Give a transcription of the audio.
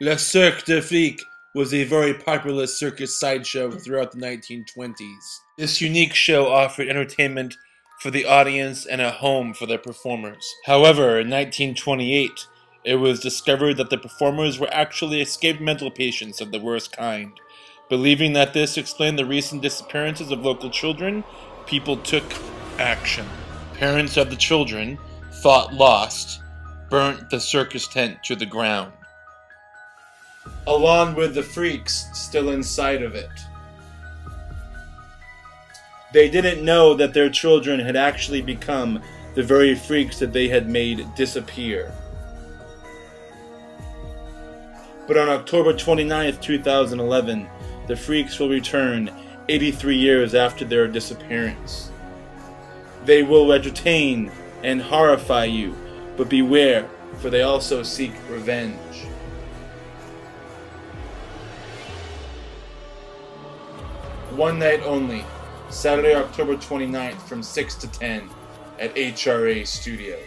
Le Cirque Freak was a very popular circus sideshow throughout the 1920s. This unique show offered entertainment for the audience and a home for their performers. However, in 1928, it was discovered that the performers were actually escaped mental patients of the worst kind. Believing that this explained the recent disappearances of local children, people took action. Parents of the children, thought lost, burnt the circus tent to the ground. Along with the freaks still inside of it. They didn't know that their children had actually become the very freaks that they had made disappear. But on October 29th, 2011, the freaks will return 83 years after their disappearance. They will entertain and horrify you, but beware, for they also seek revenge. One night only, Saturday, October 29th from 6 to 10 at HRA Studios.